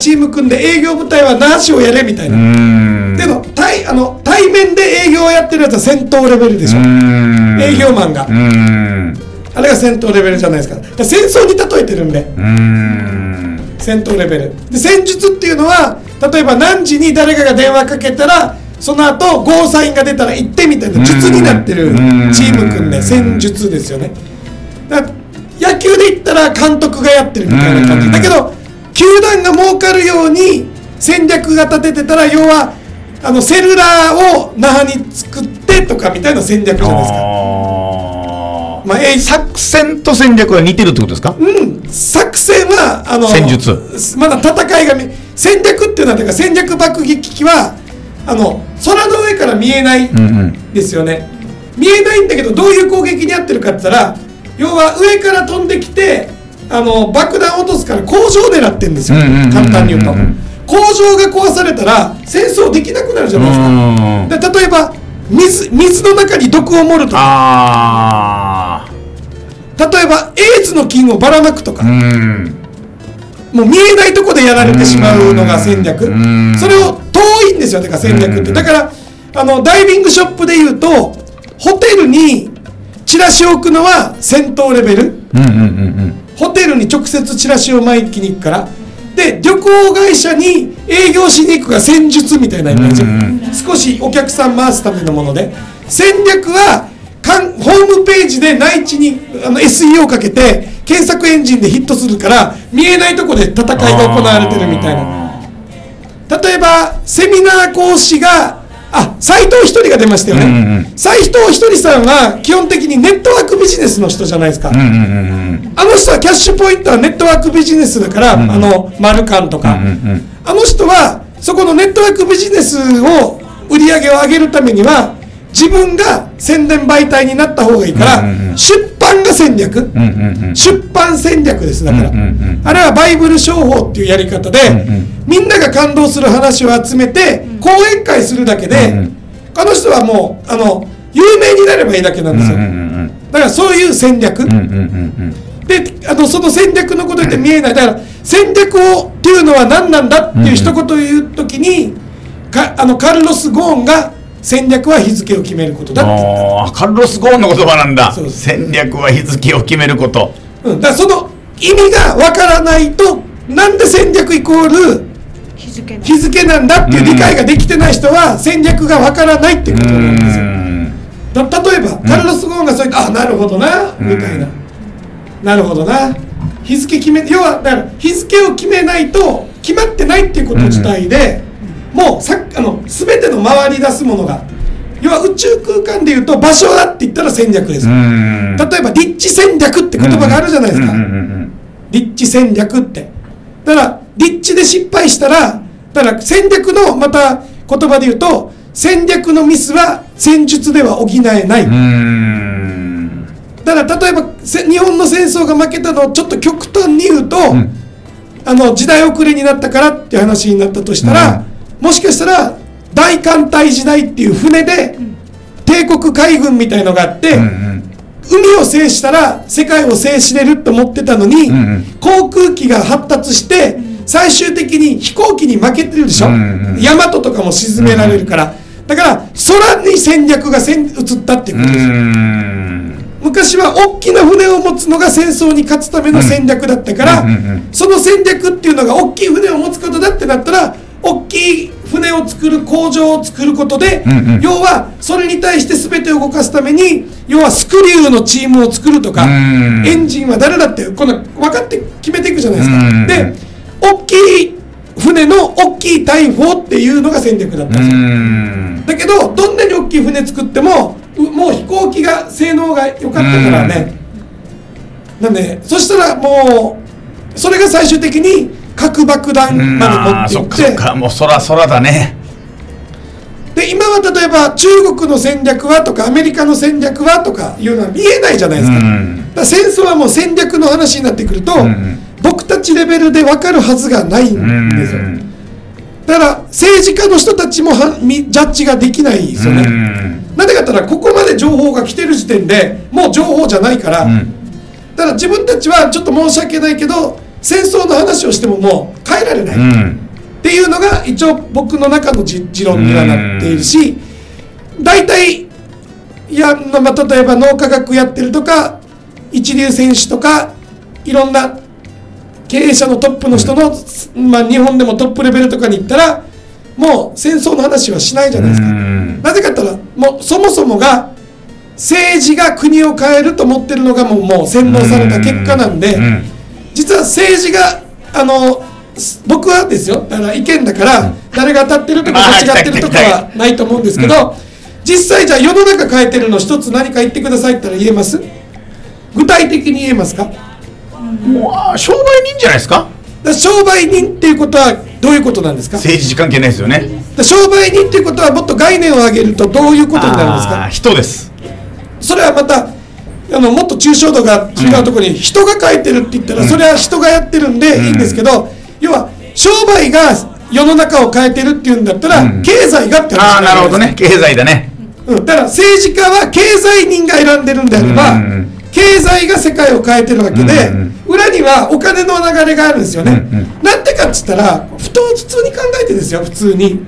チーム組んで営業部隊は那覇市をやれみたいな、うん。けど対あの対面で営業をやってるやつは戦闘レベルでしょ、うん。営業マンが、うん。あれが戦闘レベルじゃないですかだから戦争に例えてるんで。うん。戦闘レベル。で戦術っていうのは例えば何時に誰かが電話かけたらその後ゴーサインが出たら行ってみたいな術になってるうん。チーム組んで戦術ですよね。だ野球で言ったら監督がやってるみたいな感じ。だけど球団が儲かるように戦略が立ててたら要はあのセルラーを那覇に作ってとかみたいな戦略じゃないですか。あまあえい作戦と戦略が似てるってことですか？うん、作戦はあの戦術。まだ戦いが見戦略っていうのはだから戦略爆撃機はあの空の上から見えないうんうん。ですよね、見えないんだけどどういう攻撃にあってるかって言ったら要は上から飛んできてあの爆弾を落とすから工場を狙ってるんですよ。簡単に言うと。工場が壊されたら戦争できなくなるじゃないですか。で例えば水水の中に毒を盛るとか。あ例えばエイズの菌をばらまくとか。あうん。もう見えないとこでやられてしまうのが戦略。うんそれを遠いんですよだから戦略って。だからあのダイビングショップでいうとホテルにチラシを置くのは戦闘レベル。うんうんうんホテルに直接チラシを巻きに行くからで旅行会社に営業しに行くが戦術みたいなイメージ、うん少しお客さん回すためのもので。戦略はかんホームページで内地にあの SEO かけて検索エンジンでヒットするから見えないとこで戦いが行われてるみたいな。例えばセミナー講師があ斎藤ひとりが出ましたよね、うんうん斎藤ひとりさんは基本的にネットワークビジネスの人じゃないですか、うんうんうんうんあの人はキャッシュポイントはネットワークビジネスだから、あのマルカンとか、うんうんあの人はそこのネットワークビジネスを売り上げを上げるためには自分が宣伝媒体になった方がいいから、うんうんうん。出版が戦略、うんうんうん。出版戦略ですだから、うんうんうんあれはバイブル商法っていうやり方で、んみんなが感動する話を集めて講演会するだけで、うんうんあの人はもうあの有名になればいいだけなんですよ、うんうんうん。だからそういう戦略、うんうんうんうんであのその戦略のことで見えない。だから戦略をっていうのは何なんだっていう一言を言う時にかあのカルロス・ゴーンが戦略は日付を決めることだって。カルロス・ゴーンの言葉なんだ。戦略は日付を決めること。た、うん、だからその意味がわからないとなんで戦略イコール日付の日付なんだっていう理解ができてない人は戦略がわからないっていうことなんですよ。だ例えば、カルロス・ゴーンがそう言って、あなるほどな、みたいな、なるほどな、日付決め、要はだから日付を決めないと、決まってないっていうこと自体で、もうさあの全ての回り出すものが、要は宇宙空間でいうと、場所だって言ったら戦略です、うん。例えば立地戦略って言葉があるじゃないですか、うんうんうん立地戦略って。だから、立地で失敗したら、だから戦略のまた言葉で言うと、戦略のミスは戦術では補えない。うんうんだから例えばせ日本の戦争が負けたのをちょっと極端に言うと、ん。あの時代遅れになったからっていう話になったとしたら、もしかしたら大艦隊時代っていう船で帝国海軍みたいのがあって、うんうん。海を制したら世界を制しれると思ってたのに、んうん。航空機が発達して最終的に飛行機に負けてるでしょ、うんうん大和とかも沈められるから、だから空に戦略が移ったっていうことですよ、うん昔は大きな船を持つのが戦争に勝つための戦略だったから、その戦略っていうのが大きい船を持つことだってなったら大きい船を作る工場を作ることで、うんうん。要はそれに対して全てを動かすために要はスクリューのチームを作るとか、うん。エンジンは誰だってこの分かって決めていくじゃないですか。うんで大きい船の大きい大砲っていうのが戦略だったんですよ。うん。だけどどんなに大きい船作ってもうもう飛行機が性能が良かったからね、なんでそしたらもうそれが最終的に核爆弾うんまで持っていって。そっかもう空空だね。で今は例えば中国の戦略はとかアメリカの戦略はとかいうのは見えないじゃないですか,、うん。だ戦争はもう戦略の話になってくると、ん。僕たちレベルで分かるはずがないんですよ、うん。だから政治家の人たちもはみジャッジができないですよね、うん。なんでかったらここまで情報が来てる時点でもう情報じゃないから、うん。だから自分たちはちょっと申し訳ないけど戦争の話をしてももう変えられない、うん。っていうのが一応僕の中のじ持論にはなっているし大体いや、まあ、例えば脳科学やってるとか一流選手とかいろんな経営者のトップの人の、まあ、日本でもトップレベルとかに行ったらもう戦争の話はしないじゃないですか。うん。なぜかったらもうそもそもが政治が国を変えると思ってるのがもうもう洗脳された結果なんで、うん。実は政治があのす僕はですよだから意見だから誰が当たってるとか 間違ってるとかはないと思うんですけど、実際じゃあ世の中変えてるの一つ何か言ってくださいって言ったら言えます？具体的に言えますか？う商売人じゃないですか？ら商売人っていうことはどういうことなんですか？政治関係ないですよね。ら商売人っていうことはもっと概念を上げるとどういうことになるんですか？人ですそれはまたあのもっと抽象度が違うところに人が書いてるって言ったら、それは人がやってるんでいいんですけど、要は商売が世の中を変えてるっていうんだったら、うん。経済がってああ話にる。なるほどね。経済だね。うん、だから政治家は経済人が選んでるんであれば、うん。経済が世界を変えてるわけで、うん。裏にはお金の流れがあるんですよね、なんでかっつったら普通に考えてですよ普通に。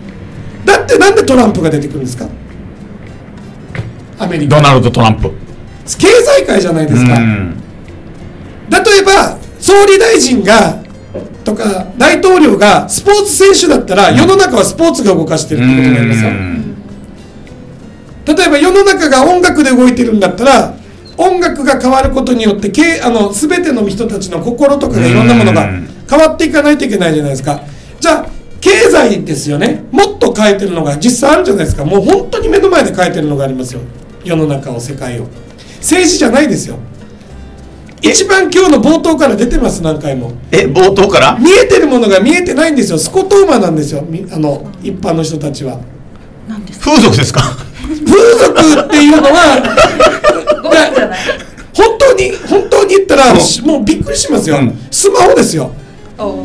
だってなんでトランプが出てくるんですか？アメリカ。ドナルド・トランプ。経済界じゃないですか、うん。例えば総理大臣がとか大統領がスポーツ選手だったら世の中はスポーツが動かしてるってことになりますよ。例えば世の中が音楽で動いてるんだったら音楽が変わることによってけあの全ての人たちの心とかがいろんなものがうん変わっていかないといけないじゃないですか。じゃあ経済ですよね。もっと変えてるのが実際あるじゃないですか。もう本当に目の前で変えてるのがありますよ世の中を世界を。政治じゃないですよ。一番今日の冒頭から出てます何回も。え冒頭から？見えてるものが見えてないんですよ。スコトーマなんですよ。みあの一般の人たちは。なんですか？風俗ですか？風俗っていうのは 本当に本当に言ったら、う。んしもうびっくりしますよ、うん。スマホですよ。お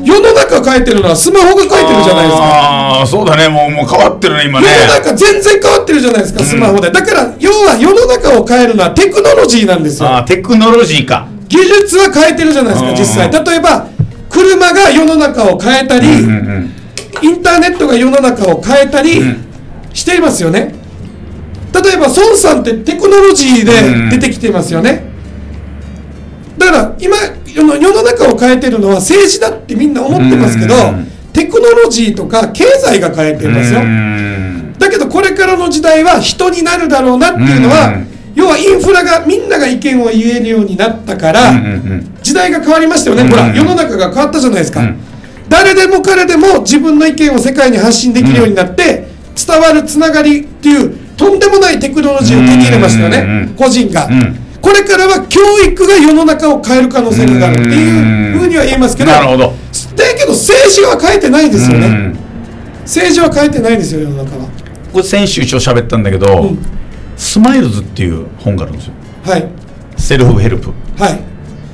世の中書いてるのはスマホが書いてるじゃないですか。ああそうだね。もうもう変わってるね今ね。世の中全然変わってるじゃないですかスマホで、だから要は世の中を変えるのはテクノロジーなんですよ。あーテクノロジーか。技術は変えてるじゃないですかうん。実際。例えば車が世の中を変えたり、うんうんインターネットが世の中を変えたりん。していますよね、例えば孫さんってテクノロジーで出てきていますよね、だから今世の世の中を変えてるのは政治だってみんな思ってますけどうん。テクノロジーとか経済が変えていますよ。うん。だけどこれからの時代は人になるだろうなっていうのはうん。要はインフラがみんなが意見を言えるようになったから、時代が変わりましたよね、うんほら世の中が変わったじゃないですか、うん。誰でも彼でも自分の意見を世界に発信できるようになって、伝わるつながりっていうとんでもないテクノロジーを手に入れましたよね、うん。個人が、うんこれからは教育が世の中を変える可能性があるっていうふうには言えますけどなるほど。だけど政治は変えてないですよね、うん。政治は変えてないですよ世の中は。これ先週一応喋ったんだけど、うん。スマイルズっていう本があるんですよ。はい。セルフヘルプ。はい。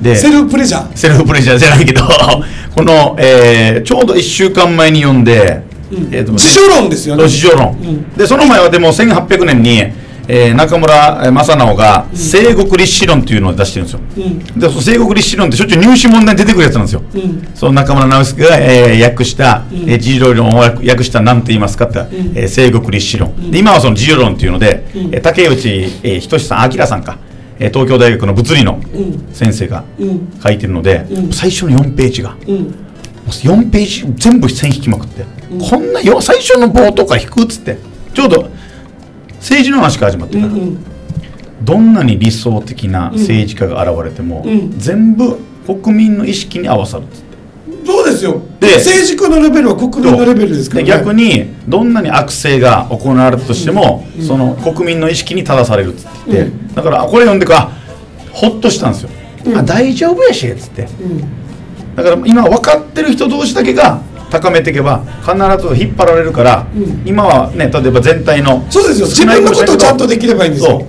でセルフプレジャー。セルフプレジャーじゃないけど この、えーちょうど1週間前に読んで、うん。えーと論ですよね。自助論、ん。でその前はでも1800年に、えー中村正直が西国立志論っていうのを出してるんですよ、うん。でその西国立志論ってしょっちゅう入試問題に出てくるやつなんですよ、うん。その中村直輔が、えー訳した、ん。えー自助論を訳訳した何て言いますかって、えー西国立志論、で今はその自助論っていうので、うん。えー竹内、えー仁さん明さんか、えー東京大学の物理のうん。先生がうん。書いてるので、うん。最初の4ページが。うん。4ページ全部線引きまくって、こんなよ最初の冒頭から引くっつって。ちょうど政治の話から始まってうんから、うん。どんなに理想的な政治家が現れても、うん。全部国民の意識に合わさるっつって。そうですよ。で政治家のレベルは国民のレベルですから、で逆にどんなに悪性が行われたとしても、その国民の意識に正されるっつってうだからあこれ読んでかほっとしたんですよ、うん。あ大丈夫やしっつって。うん。だから今分かってる人同士だけが高めていけば必ず引っ張られるから、うん。今はね例えば全体のそうですよ。自分のことをちゃんとできればいいんですよ。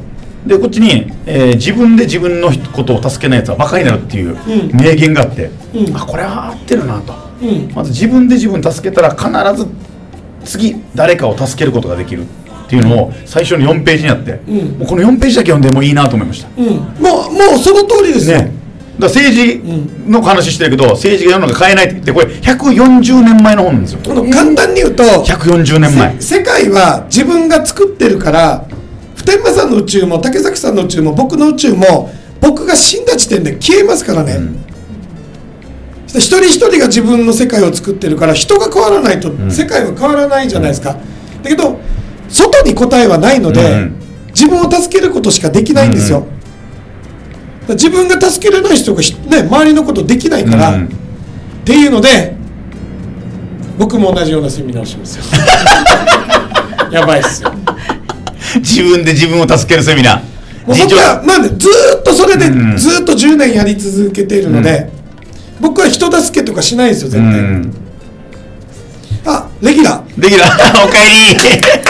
でこっちに、えー自分で自分のことを助けないやつはバカになるっていううん。名言があって、うん。あこれは合ってるなと。うん。まず自分で自分助けたら必ず次誰かを助けることができるっていうのを最初に4ページにあって、うん。もうこの4ページだけ読んでもいいなと思いました。うん。もうもうその通りですよ、ねら政治の話してるけど政治が世の中変えないって言ってこれ140年前の本なんですよ。この簡単に言うと140年前。せ世界は自分が作ってるから普天間さんの宇宙も竹崎さんの宇宙も僕の宇宙も僕が死んだ時点で消えますからね、一人一人が自分の世界を作ってるから人が変わらないと世界は変わらないじゃないですか、だけど外に答えはないので、うん。自分を助けることしかできないんですよ、だから自分が助けれない人がひ、ね、周りのことできないから、うん。っていうので僕も同じようなセミナーをしますよ。やばいっすよ。自分で自分を助けるセミナー。僕はなんでずーっとそれでうん。ずーっと10年やり続けているので、僕は人助けとかしないですよ絶対、うん。あレギュラー。できたおかえり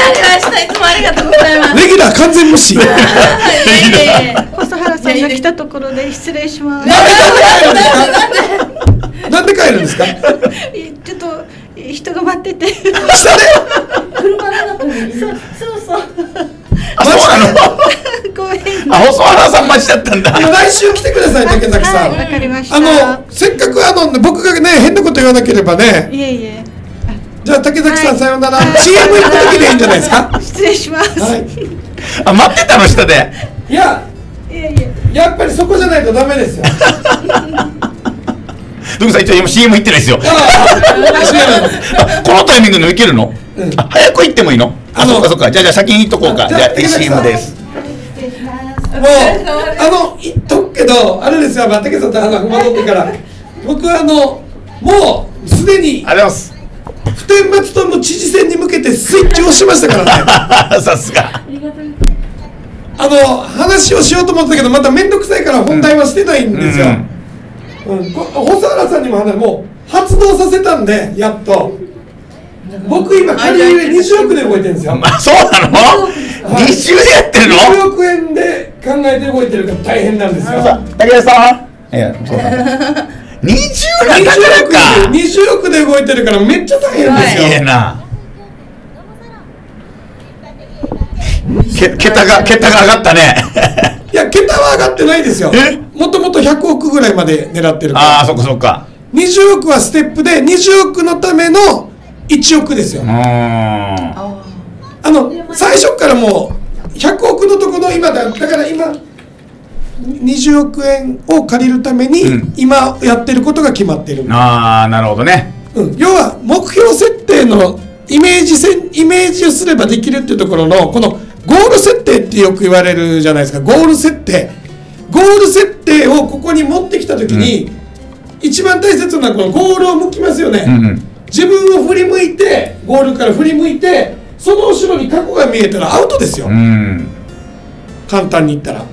なりましたいつもありがとうございますレギュラー完全無視はいいえいえ細原さんが来たところで失礼します。なんで帰るんですか？ちょっと人が待ってて。下で？車の中にそうそう。あそうなの？ごめん。あ細原さん待ちだったんだ来週来てください竹崎さん、はい、わかりました。あのせっかくあの僕がね変なこと言わなければねいえいえ。じゃあ竹崎さん、はい。さようなら。CM 行った時でいいんじゃないですか？失礼します。はい。あ待ってたの下で。いやいえいえ。やっぱりそこじゃないとダメですよ。ドクさん一応今 CM 行ってないですよ。ああ。CM あこのタイミングでいけるの、うん。あ早く行ってもいいの？あそっかそっか。じゃあじゃあ先に行っとこうか。じゃああじゃあ CM です。もうあの言っとくけどあれですよ。竹さんとあの戻ってから。僕はあのもうすでにありがとうございます普天間勤知事選に向けてスイッチを押しましたからね。さすが。あの話をしようと思ってたけどまた面倒くさいから本題はしてないんですよ、うん。こ細原さんにも話もう発動させたんでやっと。僕今仮入れ20億で動いてるんですよ。あそうなの、い。二週でやってるの？20億円で考えて動いてるから大変なんですよ。さ竹谷さん20なんだからか20億で20億で動いてるからめっちゃ大変ですよ。いいなけ桁が桁が上がったね。いや桁は上がってないですよ。え？もともと100億ぐらいまで狙ってるから。ああそっかそっか。20億はステップで20億のための1億ですよ。うーん。あの最初からもう100億のところ今だだから今20億円を借りるためにうん。今やってることが決まってる、ああなるほどね。うん、要は目標設定のイメージせんイメージをすればできるっていうところのこのゴール設定ってよく言われるじゃないですか。ゴール設定。ゴール設定をここに持ってきた時に、一番大切なのはこのゴールを向きますよね、うんうん。自分を振り向いてゴールから振り向いてその後ろに過去が見えたらアウトですよ、うん。簡単に言ったら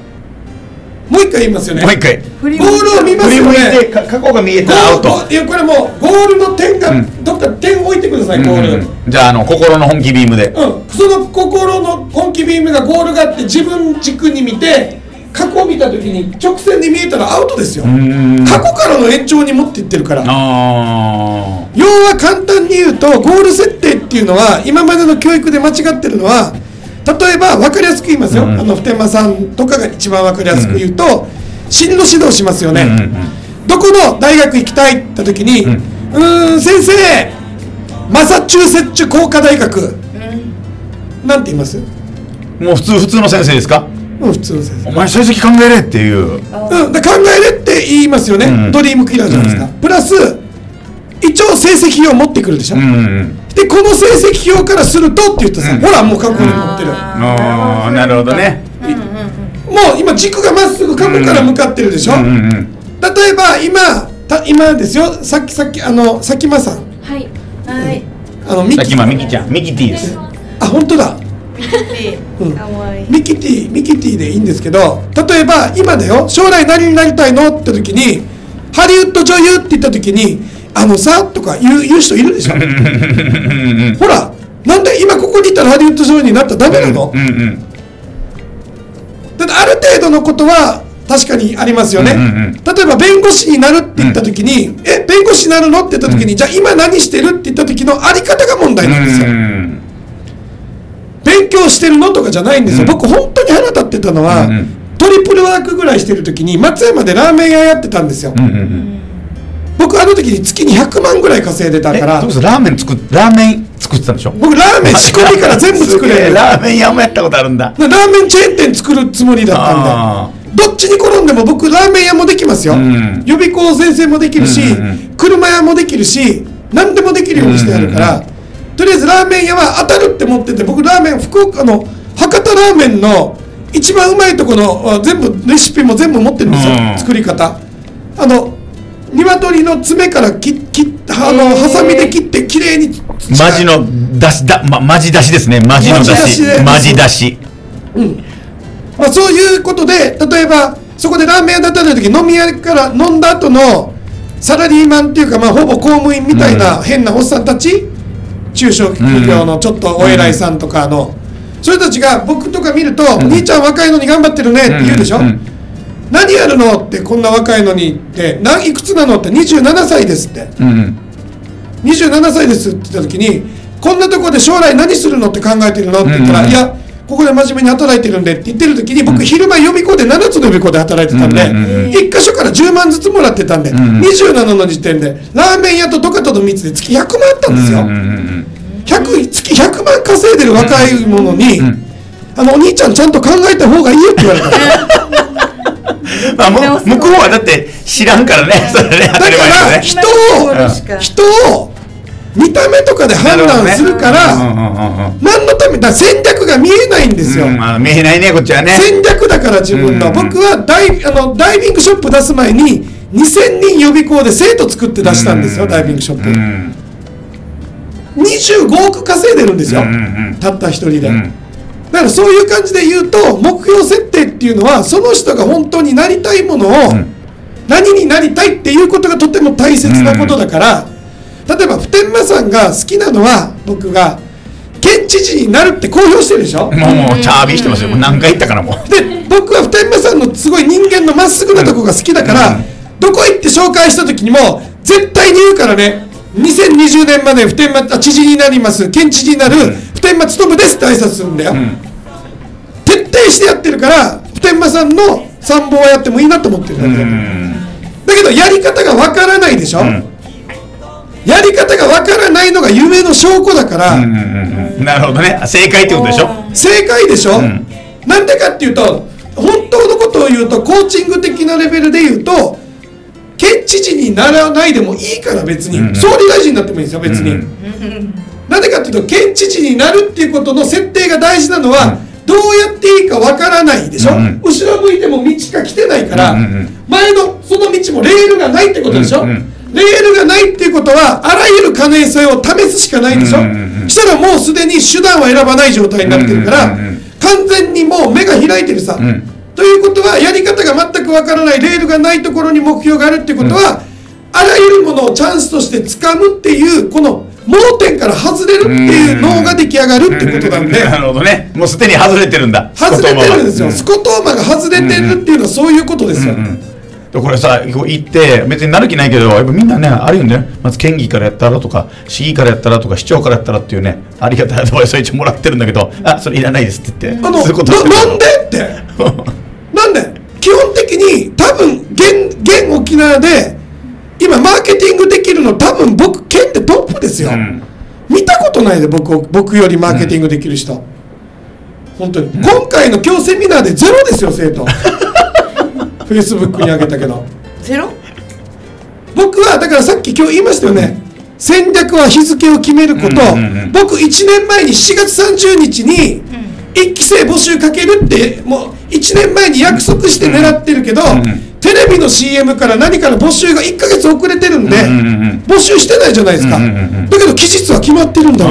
もう一回言いますよね。もう一回。ゴールを見ますよ振り向いねてか過去が見えたらアウトいやこれもうゴールの点が、うん。どっか点置いてください、ゴール、うんうん。じゃああの心の本気ビームで。うん、その心の本気ビームがゴールがあって自分軸に見て過去を見た時に直線に見えたらアウトですよ。過去からの延長に持っていってるから。あ要は簡単に言うとゴール設定っていうのは今までの教育で間違ってるのは例えば分かりやすく言いますよ、うん。あの普天間さんとかが一番分かりやすく言うと、進路指導しますよね、うんうんうん。どこの大学行きたいって時に、ううんーん先生マサチューセッツ工科大学、なんて言います？もう普通普通の先生ですか？うん普通の先生。お前成績考えれっていう。うん、で考えれって言いますよね、うん。ドリームキラーじゃないですか、うん。プラス一応成績表持ってくるでしょ、うんうんでこの成績表からするとって言ったらさ、うん。ほらもう過去に持ってるああなるほどね。もう今軸がまっすぐ過去から向かってるでしょ、うんうんうん例えば今た今ですよ。さっきさっきあのさきまさん。はい。はい。あのミキさっき今ミキちゃん。ミキティです。あ本当だ。うん。かわいい。ミキティミキティでいいんですけど例えば今だよ。将来何になりたいの？って時にハリウッド女優って言った時にあのさとか言う言う人いるでしょ？ほらなんで今ここにいたらハリウッド女優になったらダメなの、うんうんだってある程度のことは確かにありますよね、うんうんうん。例えば弁護士になるって言った時に、え弁護士になるの？って言った時に、じゃあ今何してるって言った時のあり方が問題なんですよ、うん。勉強してるのとかじゃないんですよ、うん。僕本当に腹立ってたのは、うんうん。トリプルワークぐらいしてる時に松山でラーメン屋やってたんですよ、うんうんうん僕あの時に月に100万ぐらい稼いでたえからラーメン作っラーメン作ってたんでしょ？僕ラーメン仕込みから全部作れる。ララーメン屋もやったことあるんだ。ーメンチェーン店作るつもりだったんで。あどっちに転んでも僕ラーメン屋もできますよ、うん。予備校先生もできるし、うんうんうん。車屋もできるし何でもできるようにしてあるから、うんとりあえずラーメン屋は当たるって思ってて僕ラーメン福岡の博多ラーメンの一番うまいところあ全部レシピも全部持ってるんですよ、うん。作り方。あの鶏の爪から切切あのハサミで切ってきれい。にマジの出しだ、ま、マジ出しですね。マジの出マジ出しマジ出し。まあ、そういうことで例えばそこでラーメン屋だった時飲み屋から飲んだ後のサラリーマンっていうか、まあ、ほぼ公務員みたいな変なおっさんたち、中小企業のちょっとお偉いさんとかの、そういう人たちが僕とか見ると「兄ちゃん若いのに頑張ってるね」って言うでしょ、うん。うん何やるの？ってこんな若いのにってないくつなの？って27歳ですってうんうん27歳ですって言った時にこんなとこで将来何するの？って考えてるの？って言ったら、うんうんいやここで真面目に働いてるんでって言ってる時に僕昼間予備校で7つの予備校で働いてたんで、うんうんうん1箇所から10万ずつもらってたんで、んうん27の時点でラーメン屋とドカトの3つで月100万あったんですよ、うんうんうん100月100万稼いでる若い者に、ん。あのお兄ちゃんちゃんと考えた方がいいよって言われたまあ、も向こうはだって知らんからね。それね当だから人うん。を人を見た目とかで判断するから、何のためだ戦略が見えないんですよ、見えないねこっちはね。戦略だから自分の、うん僕はダイあのダイビングショップ出す前に2000人予備校で生徒作って出したんですよ、うんダイビングショップ、うん。25億稼いでるんですよ、たった一人で、うんだからそういう感じで言うと目標設定っていうのはその人が本当になりたいものを、ん。何になりたいっていうことがとても大切なことだから、例えば普天間さんが好きなのは僕が県知事になるって公表してるでしょ、もうもうチャービーしてますよ。もう何回言ったからもう。で僕は普天間さんのすごい人間のまっすぐなとこが好きだから、うん。どこ行って紹介した時にも絶対に言うからね。2020年まで普天間あ知事になります県知事になる普天間勉ですって挨拶するんだよ、ん。徹底してやってるから普天間さんの参謀はやってもいいなと思ってるんだ。うけど、ん。だけどやり方がわからないでしょ、ん。やり方がわからないのが夢の証拠だから、うんうんうん。なるほどね。正解ってことでしょ？正解でしょ、ん。なんでかっていうと本当のことを言うとコーチング的なレベルで言うと県知事にならないでもいいから別に、うんうん。総理大臣になってもいいんですよ別に、うんなんでかっていうと県知事になるっていうことの設定が大事なのは、どうやっていいかわからないでしょ、うんうん。後ろ向いても道が来てないから、うんうん。うん前のその道もレールがないってことでしょ、うんうんレールがないっていうことはあらゆる可能性を試すしかないでしょ、うんうんうんしたらもうすでに手段を選ばない状態になってるから、うんうんうん完全にもう目が開いてるさ、ん。ということはやり方が全くわからないレールがないところに目標があるっていうことは、あらゆるものをチャンスとして掴むっていうこの盲点から外れるっていう脳が出来上がるってことなんで、なるほどね。もうすでに外れてるんだ。外れてるんですよ、うんスコトーマが外れてるっていうのはそういうことですよ、でこれさこう行って別になる気ないけどやっぱみんなねあるよね。まず県議からやったらとか市議からやったらとか市長からやったらっていうねありがたいアドバイスを一応もらってるんだけどあそれいらないですって言ってあのななんでって。なんで。基本的に多分現現沖縄で今マーケティングできるの多分僕県でトップですよ、うん。見たことないで僕を僕よりマーケティングできる人、本当に、今回の今日セミナーでゼロですよ生徒。フェイスブックに上げたけど。ゼロ？僕はだからさっき今日言いましたよね。戦略は日付を決めること、うんうんうん僕1年前に7月30日に1期生募集かけるってもう1年前に約束して狙ってるけど、んうんテレビの CM から何から募集が1ヶ月遅れてるんで、うんうんうん募集してないじゃないですか、うんうんうんだけど期日は決まってるんだ。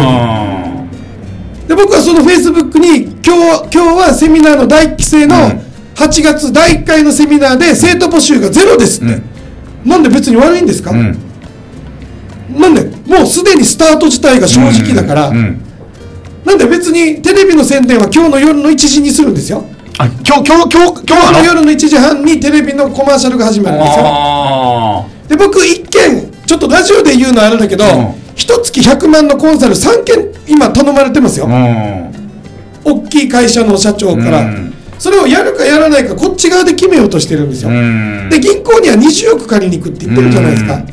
で僕はそのフェイスブックに今日今日はセミナーの第1期生のうん。8月第1回のセミナーで生徒募集がゼロですって、なんで別に悪いんですか、ーうん。なんでもうすでにスタート自体が正直だから、うん。うん。なんで別にテレビの宣伝は今日の夜の1時にするんですよあ今日今日今日今今日の日なの？夜の1時半にテレビのコマーシャルが始まるんですよ。あで僕1件ちょっとラジオで言うのはあれだけど、うん。一月100万のコンサル3件今頼まれてますよ、あうん。大きい会社の社長から、うん。それをやるかやらないかこっち側で決めようとしてるんですよ、うん。で銀行には20億借りに行くって言ってるじゃないですか、うん。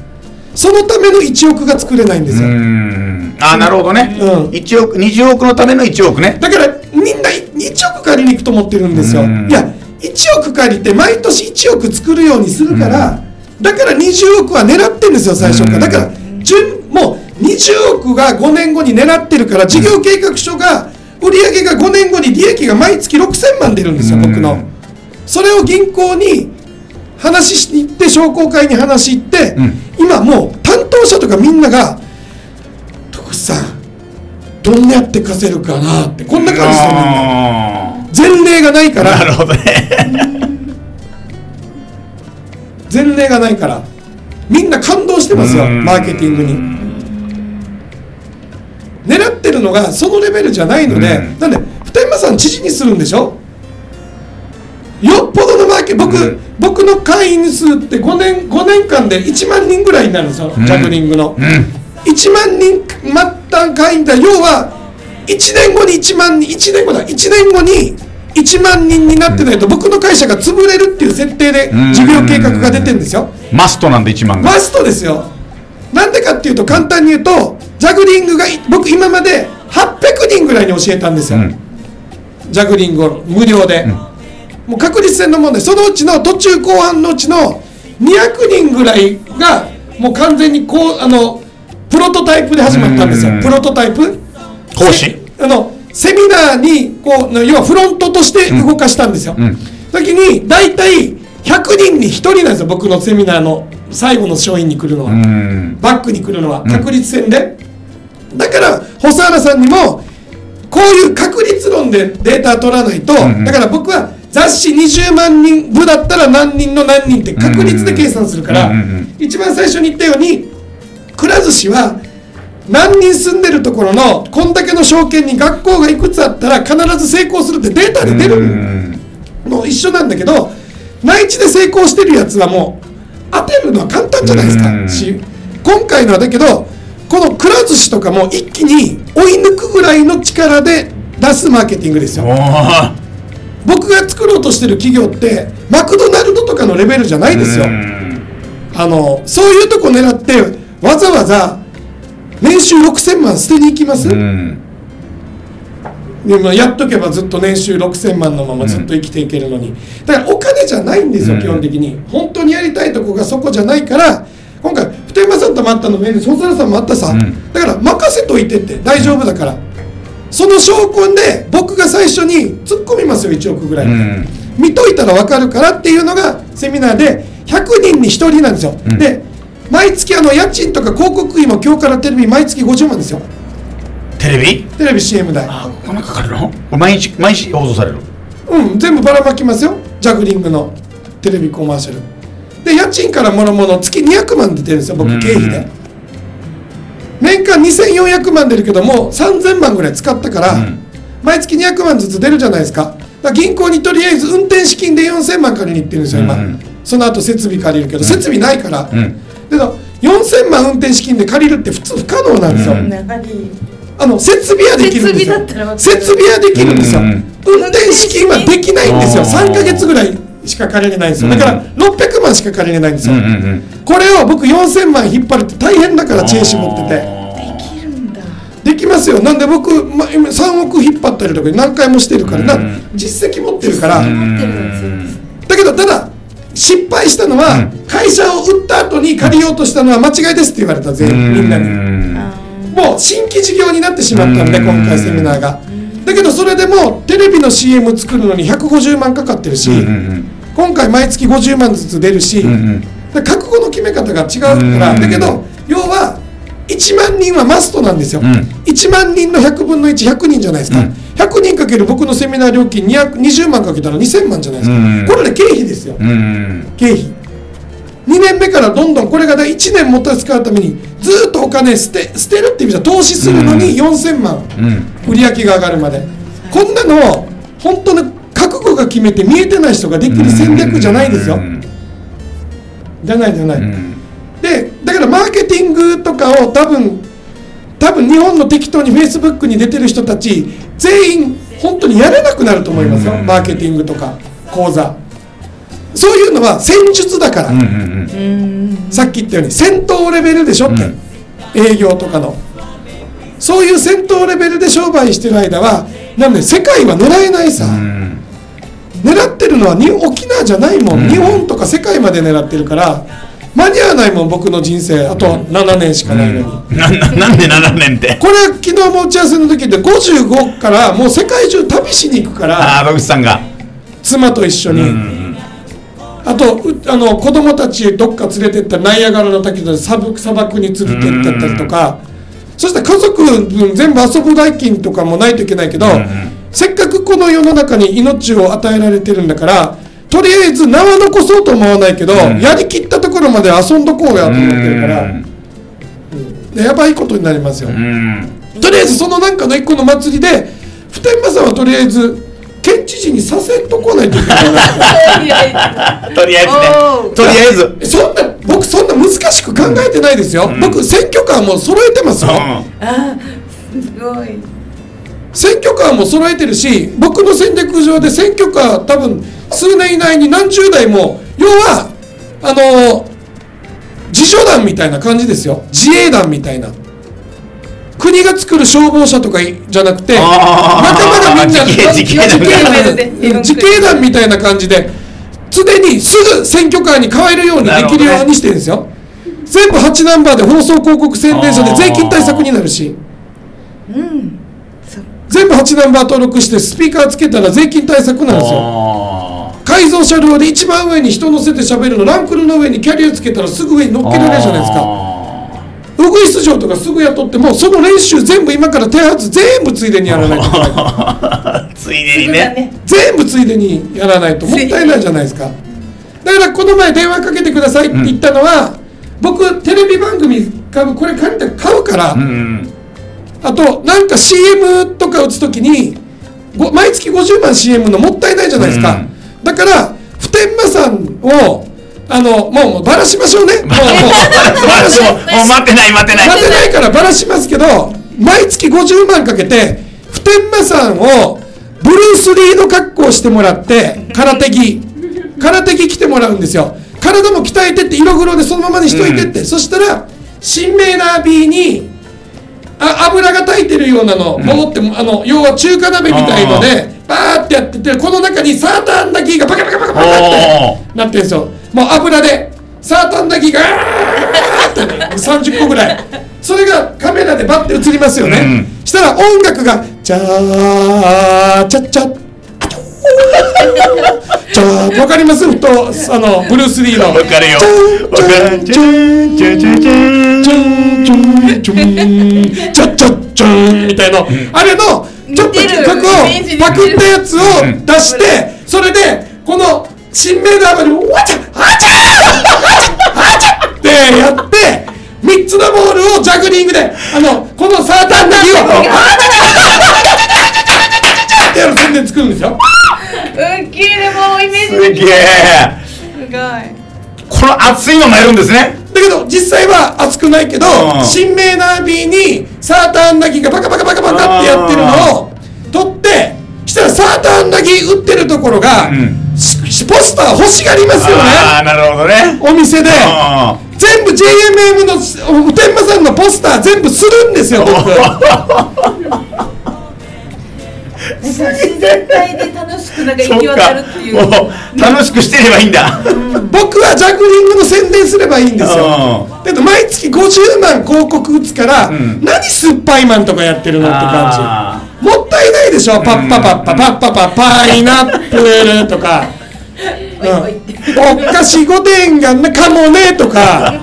そのための1億が作れないんですよ、うんあなるほどね、うん。1億20億のための1億ね。だからみんな1億借りに行くと思ってるんですよ、うん。いや1億借りて毎年1億作るようにするから、だから20億は狙ってるんですよ最初から、うん。だから順もう20億が5年後に狙ってるから事業計画書が売上が5年後に利益が毎月6000万出るんですよ、僕の。うんそれを銀行に話しに行って商工会に話し行って、うん。今もう担当者とかみんなが「徳さんどんなやって貸せるかな」ってこんな感じでみん前例がないかーなるら。ほどね前例がないから。みんな感動してますようん。マーケティングに。狙ってるのがそのレベルじゃないのでうん。なんで普天間さん知事にするんでしょ？よっぽどのマーケ僕、うん。僕の会員数って5年 ,5 年間で1万人ぐらいになるんですよ、ん。ジャグリングの、うん1万人末端会員だ。要は1年後に1万人1年後だ1年後に1万人になってないと僕の会社が潰れるっていう設定でうん。事業計画が出てるんですよ。マストなんで1万が。マストですよ。なんでかっていうと簡単に言うとジャグリングがい僕今まで800人ぐらいに教えたんですよ、うん。ジャグリングを無料で、もう確率戦の問題。そのうちの途中後半のうちの200人ぐらいがもう完全にこうあのプロトタイプで始まったんですよ。うん。プロトタイプ？講師？あのセミナーにこう要はフロントとして動かしたんですよ、うん。時に大体100人に1人なんですよ。僕のセミナーの最後の商品に来るのは、うん。バックに来るのは。確率戦で、だから細原さんにもこういう確率論でデータ取らないと、んうん。だから僕は雑誌20万人部だったら何人の何人って確率で計算するから、うんうんうん。一番最初に言ったようにくら寿司は何人住んでるところのこんだけの証券に学校がいくつあったら必ず成功するってデータで出るうん。の一緒なんだけど内地で成功してるやつはもう当てるのは簡単じゃないですうん。かし今回のはだけどこのくら寿司とかも一気に追い抜くぐらいの力で出すマーケティングですよ。僕が作ろうとしてる企業ってマクドナルドとかのレベルじゃないですよ。うん。あのそういうとこ狙ってわざわざ年収6000万捨てに行きます、うん。でもやっとけばずっと年収6000万のままずっと生きていけるのに、だからお金じゃないんですよ、うん。基本的に。本当にやりたいとこがそこじゃないから今回普天間さんともあったのも細原さんもあったさ、うん。だから任せといてって大丈夫だから、その証拠で僕が最初に突っ込みますよ1億ぐらい、うん。見といたら分かるからっていうのがセミナーで100人に1人なんですよ、うん。で毎月あの家賃とか広告費も今日からテレビ毎月50万ですよ。テレビ？テレビ CM 代あこんなかかるの？毎日毎日放送される？うん全部ばらまきますよ。ジャグリングのテレビコマーシャル。で家賃からもろもろ月200万出てるんですよ僕うん経費で。年間2400万出るけども3000万ぐらい使ったから、うん。毎月200万ずつ出るじゃないですか。銀行にとりあえず運転資金で4000万借りに行ってるんですよ今、うんその後設備借りるけど、設備ないから、うんけど4000万運転資金で借りるって普通不可能なんですよ、うん。あの設備はできるんですよ。設備はできるんですよ、うん運転資金はできないんですよ。あー3か月ぐらいしか借りれないんですよ。だから600万しか借りれないんですよ、うんうんうん。これを僕4000万引っ張るって大変だから知恵絞ってて。できるんだ。できますよ。なんで僕、ま、今3億引っ張ったりとか何回もしてるからな。うん。実績持ってるから、持ってるんだけどただ失敗したのは、うん。会社を売った後に借りようとしたのは間違いですって言われた全員みんなに。うんあもう新規事業になってしまったんでうん。今回セミナーが。だけどそれでもテレビの CM 作るのに150万かかってるし、今回毎月50万ずつ出るし、覚悟の決め方が違うから、うんだけど要は1万人はマストなんですよ、うん。1万人の100分の1100人じゃないですか、うん100人かける僕のセミナー料金200 20万かけたら2000万じゃないですか、うん。これで経費ですよ、経費。2年目からどんどんこれが1年もたつかうためにずーっとお金捨て捨てるっていう意味じゃ投資するのに4000万。うん。売り上げが上がるまで。こんなのを本当に覚悟が決めて見えてない人ができる戦略じゃないですよ。うん。じゃないじゃない、うん。でだからマーケティングとかを多分多分日本の適当にフェイスブックに出てる人たち全員本当にやれなくなると思いますよ、うん。マーケティングとか講座。そういうのは戦術だから、うん。うん。さっき言ったように戦闘レベルでしょって、うん。営業とかの。そういう戦闘レベルで商売してる間はなんで世界は狙えないさ、うん。狙ってるのはに沖縄じゃないもん、うん。日本とか世界まで狙ってるから間に合わないもん僕の人生。あと7年しかないのに、なななんで7年って？これ昨日も打ち合わせの時で55からもう世界中旅しに行くからああ野口さんが。妻と一緒に、うん。あとうあの子供たちどっか連れてったらナイアガラの滝で砂漠砂漠に連れてってったりとか、そしたら家族分全部遊ぶ代金とかもないといけないけど、んせっかくこの世の中に命を与えられてるんだからとりあえず名は残そうと思わないけど、ん。やりきったところまで遊んどこうやと思ってるから、うん。でやばいことになりますよ、うん。とりあえずそのなんかの一個の祭りで普天間さんはとりあえず県知事にさせとこないといけない。なとりあえず とりあえず。そんな僕そんな難しく考えてないですよ、僕選挙カーも揃えてますよ、あすごい。選挙カーも揃えてるし僕の戦略上で選挙カー多分数年以内に何十台も要はあの自助団みたいな感じですよ。自衛団みたいな。国が作る消防車とかじゃなくて仲あー。間がみんな自警自警団みたいな感じで常にすぐ選挙カーに変えるようにできるようにしてるんですよ、全部8ナンバーで放送広告宣伝車で税金対策になるし。うん。そ全部8ナンバー登録してスピーカーつけたら税金対策なんですよ。あ改造車両で一番上に人乗せて喋るのランクルの上にキャリアつけたらすぐ上に乗っけられるじゃないですか。かウグイス嬢とかすぐ雇ってもその練習全部今から手はず全部ついでにやらないと。いけないついでにね。全部ついでにやらないともったいないじゃないですか。だからこの前電話かけてくださいって言ったのは、僕テレビ番組買うこれ借りて買うから、うんあとなんか CM とか打つときにご毎月50万 CM のもったいないじゃないですか、だから普天間さんをあのもうもうバラしましょうね。もうもう。バラしも う。もう待ってない待ってない。待てないからバラしますけど毎月50万かけて普天間さんをブルース・リーの格好をしてもらって空手着。空手着着てもらうんですよ。体も鍛えてって色黒でそのままにしといてって、そしたら新メーナー B にあ油が炊いてるようなの、ボーってあの要は中華鍋みたいのでバーってやっててこの中にサーターアンダギーがバカバカバカバカっておなってるんですよ。もう油でサーターアンダギーがーってね30個ぐらい。それがカメラでバッて映りますよね、したら音楽が「チャーチャッチャッあちょーチャー。わかります？ふとあのブルース・リーの。わかるよ。わかるチュンチュンチュンチュンチュンチュンチュンチャッチャッチュンみたいな、あれのちょっと企画をパクったやつを出して、それでこの新名の後に「わちゃあちゃあちゃあちゃ」ってやって3つのボールをジャグリングであのこのサーターンダギーを「あちゃあちゃあちゃあちゃあちゃ」ってやる宣伝作るんですよ。ウキでもイメージすげえ。すごい。この熱いのもやるんですね。だけど実際は熱くないけど、うん。新メーナービーにサーターアンダギーがバカバカバカバカってやってるのを撮ってしたらサーターアンダギー売ってるところが、んしポスター欲しがりますよねああなるほどねお店であ全部 JMM のお天満さんのポスター全部するんですよ僕自然体で楽しくなんか行き渡るっていう。楽しくしてればいいんだ。僕はジャグリングの宣伝すればいいんですよ。うだけど毎月50万広告打つから、ん。何酸っぱいマンとかやってるのって感じ。あもったいないでしょ、パッパパッパパッパパパイナップルとか、うん、お菓子御殿がなかもねとか、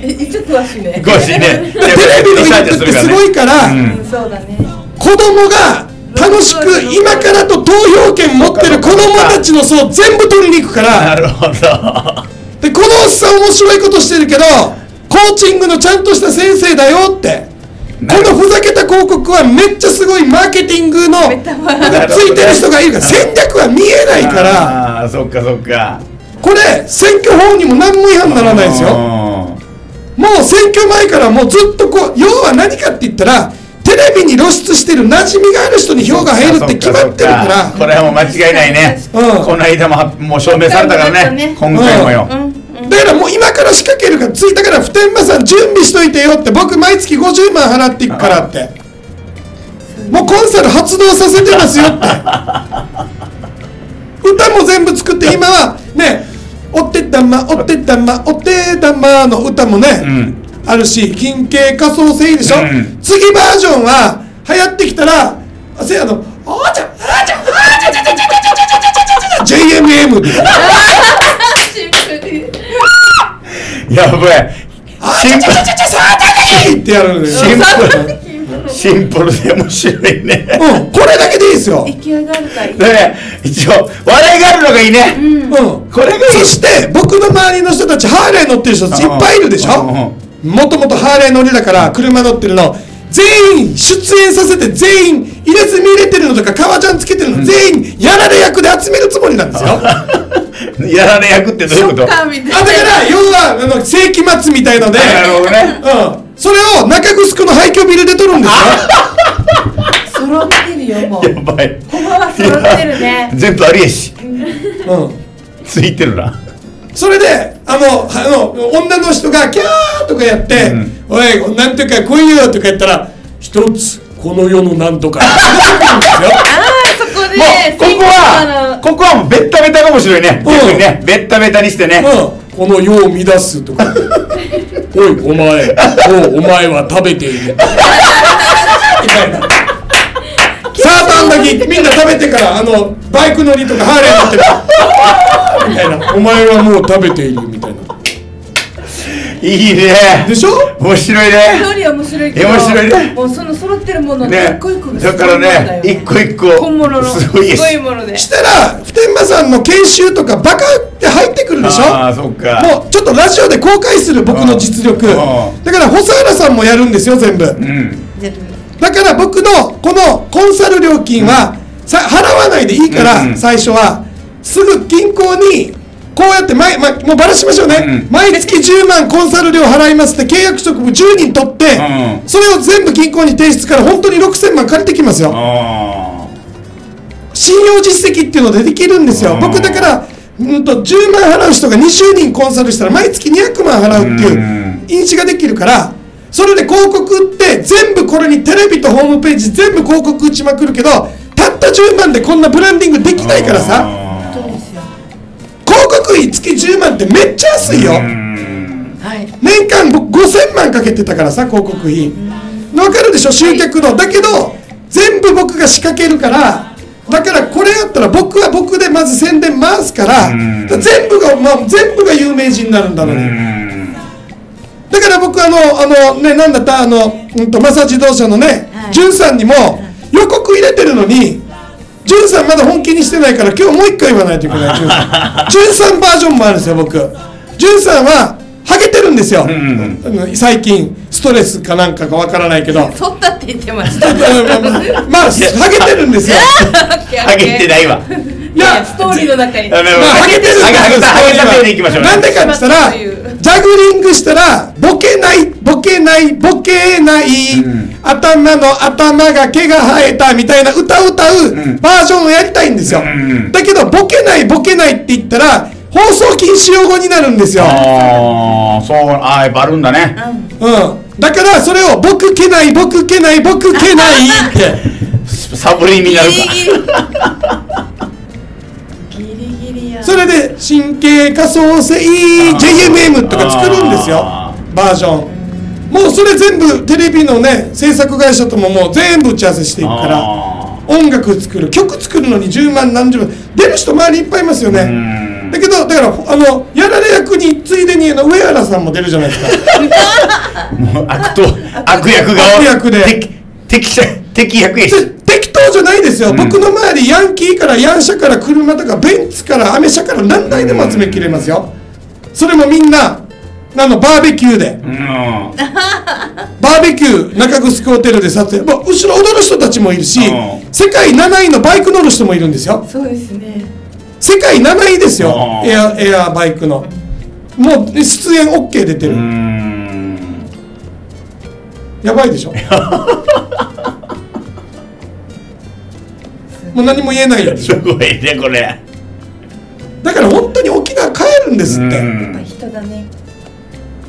一応詳しいね。詳しいね。テレビのインプってすごいから、うんうん。そうだね。子供が楽しく今からと投票権持ってる子供たちの層全部取りに行くかなら、るほど。でこのおっさん面白いことしてるけど、コーチングのちゃんとした先生だよって。このふざけた広告はめっちゃすごいマーケティングのついてる人がいるから戦略は見えないから。ああそっかそっか。これ選挙法にも何も違反ならないですよ。よもう選挙前からもうずっとこう要は何かって言ったらテレレビに露出してる馴染みがある人に票が入るって決まってるかそっそっこられはもう間違いないね、うん。この間もはもう証明されたからね。今回もよ、だからもう今から仕掛けるからついたから普天間さん準備しといてよって僕毎月50万払っていくからって。もうコンサル発動させてますよって。歌も全部作って今はね「おってたまおってたまおってたま」の歌もね、んあるし金系仮想繊維でしょ、うん次バージョンは流行ってきたらあせやの「おーちゃんあーちゃんあーちゃんちゃちゃちゃちゃちゃちゃちゃちゃ JMM でシンプルやばいあーちゃちゃちゃちゃちゃさあ高いってやるのよシンプルシンプルで面白いねうん、これだけでいいですよ。出来上がるからいいね一応笑いがあるのがいいね、うん。これがいいそして、僕の周りの人たち、ハーレー乗ってる人たちいっぱいいるでしょもともとハーレー乗りだから、車乗ってるの。全員出演させて、全員入れ墨入れてるのとか、革ジャンつけてるの、全員やられ役で集めるつもりなんですよ。あ、やられ役ってどういうこと？ショッカーみたいなだから、要は、あの、世紀末みたいので、なるほどねうん。それを中城の廃墟ビルで撮るんですよ。揃ってるよもうやばい駒は揃ってるね全部ありえしうん。ついてるなそれで、あの、あの、女の人が、キャーとかやって、おい、なんとか来いよとか言ったら、一つ、この世のなんとか。ああそこでもうここはここはもうベッタベタが面白いねうんねベッタベタにしてねうん、この世を乱すとか。おい、お前、おうお前は食べている。みたいな。サーターアンダギーみんな食べてから、あの、バイク乗りとかハーレー乗ってる。みたいな。お前はもう食べているみたいな。いいね。でしょ？面白いね。料理は面白いけど面白いね？もうその揃ってるもののね一個一個がだからね一個一個本物のすごいです。すごいもので。したら、普天間さんの研修とかバカって入ってくるでしょ？ああそっか。もうちょっとラジオで公開する僕の実力。うん。だから細原さんもやるんですよ全部。うん。だから僕のこのコンサル料金はさ払わないでいいからうん。最初はすぐ銀行にこうやって毎、ま、もうバラしましょうね、うん。毎月10万コンサル料払いますって契約職務10人取って、うん。それを全部銀行に提出から本当に6000万借りてきますよ。あ信用実績っていうのでできるんですよ、うん。僕だから、うん、と10万払う人が20人コンサルしたら毎月200万払うっていううん。印紙ができるからそれで広告って全部これにテレビとホームページ全部広告打ちまくるけどたった10万でこんなブランディングできないからさ告費月10万ってめっちゃ安いよ。年間僕5000万かけてたからさ広告費。わかるでしょ？集客の。だけど全部僕が仕掛けるからだからこれやったら僕は僕でまず宣伝回すからうん。全部が、まあ、全部が有名人になるんだろううねん。だから僕あのあのねなんだった？あの、うん、とマサ自動車のねはい。じゅんさんにも予告入れてるのにじゅんさんまだ本気にしてないから今日もう一回言わないといけないじゅんさんじゅんさんバージョンもあるんですよ僕。じゅんさんはハゲてるんですよ、んあの最近ストレスかなんかかわからないけど。そったって言ってました。まあまあまあハゲてるんですよハゲてないわいやストーリーの中にまあハゲてるんですよハゲハゲたハゲた手でいきましょうなんでかって言ったらジャグリングしたらボケないボケないボケない、ん。頭の頭が毛が生えたみたいな歌を歌うん。バージョンをやりたいんですよ、ん。だけどボケないボケないって言ったら放送禁止用語になるんですよ、ああそうああやっぱあるんだね。うん、だからそれを僕けない僕けない僕けないって。サブリミナルかそれで神経可塑性 JMM とか作るんですよ。あバージョン。もうそれ全部テレビのね制作会社とももう全部打ち合わせしていくからあ音楽作る曲作るのに10万何十万。出る人周りにいっぱいいますよね。ん。だけどだからあのやられ役についでに上原さんも出るじゃないですか。もう悪党悪役が悪役で。敵敵者敵役やし。で適当じゃないですよ、僕の周りヤンキーからヤン車から車とかベンツからアメ車から何台でも集めきれますよ。それもみんなあのバーベキューで。うん。バーベキュー中城ホテルで撮影、まあ、後ろ踊る人たちもいるしうん。世界7位のバイク乗る人もいるんですよ。そうですね。世界7位ですよ。うん。エアエアバイクの。もう出演 OK 出てる、うん。やばいでしょ もう何も言えない。でしすょごいねこれ。だから本当に沖縄変えるんですって、うん。やっぱ人だね。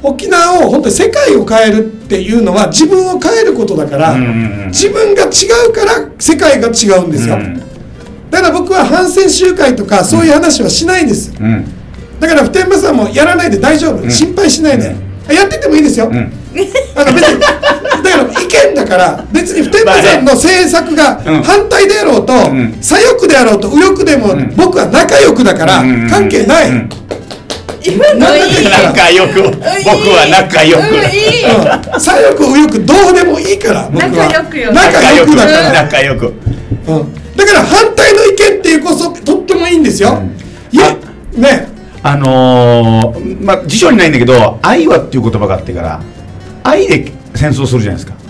沖縄を本当に世界を変えるっていうのは自分を変えることだから、うんうんうん。自分が違うから世界が違うんですよ、うん。だから僕は反戦集会とかそういう話はしないです、うん。だから普天間さんもやらないで大丈夫、ん。心配しないで、やっててもいいですよ、ん。あの別にだから意見だから別に普天間さんの政策がうん。反対であろうと、ん。左翼であろうと右翼でも、僕は仲良くだからうん関係ない、うん。今のいい。仲良く。僕は仲良く。左翼右翼どうでもいいから僕は。仲良くよ。仲良くだから、仲良く。うん、だから反対の意見っていうこそとってもいいんですよ、いやね。あのー、まあ辞書にないんだけど「愛は」っていう言葉があってから愛で戦争するじゃないですか。うん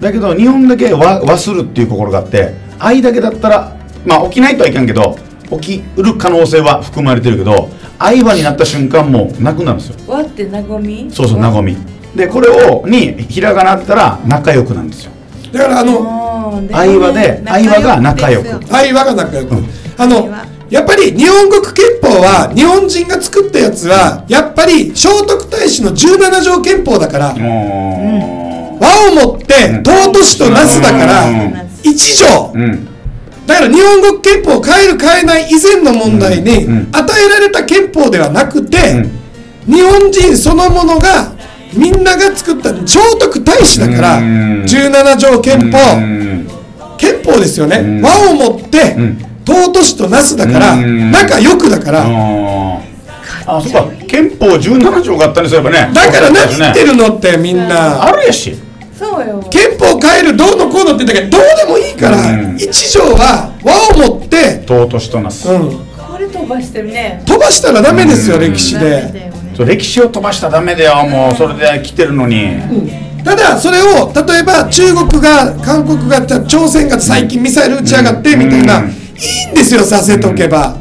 だけど日本だけ和和するっていう心があって愛だけだったらまあ起きないとはいかんけど起きる可能性は含まれてるけど愛はになった瞬間もうなくなるんですよ。わってなごみ？そうそう和み。でこれをにひらがなあったら仲良くなんですよ。だからあのうん愛話で愛話が仲良く。愛話が仲良く、あのやっぱり日本国憲法は日本人が作ったやつはやっぱり聖徳太子の17条憲法だから。も和をもって尊しとなすだからうん。一条だから日本国憲法を変える変えない以前の問題に与えられた憲法ではなくてうん。日本人そのものがみんなが作った聖徳太子だからうん。17条憲法。うん。憲法ですよね、ん。和をもって、ん。尊しとなすだから、うん。仲良くだから、あそっか。憲法17条があったんですよやっぱね。だから何言ってるるのってみんな、あるやしそうよ。憲法変えるどうのこうのって言ったけどどうでもいいから、うん。一条は和をもって、尊しとなす、うん、これ飛ばしてるね。飛ばしたらダメですよ、うん。歴史ダメだで。よね。そう歴史を飛ばしたらダメだよもうそれで来てるのに、ただそれを例えば中国が韓国が朝鮮が最近ミサイル撃ち上がってみたいな、うんいいんですよさせとけば、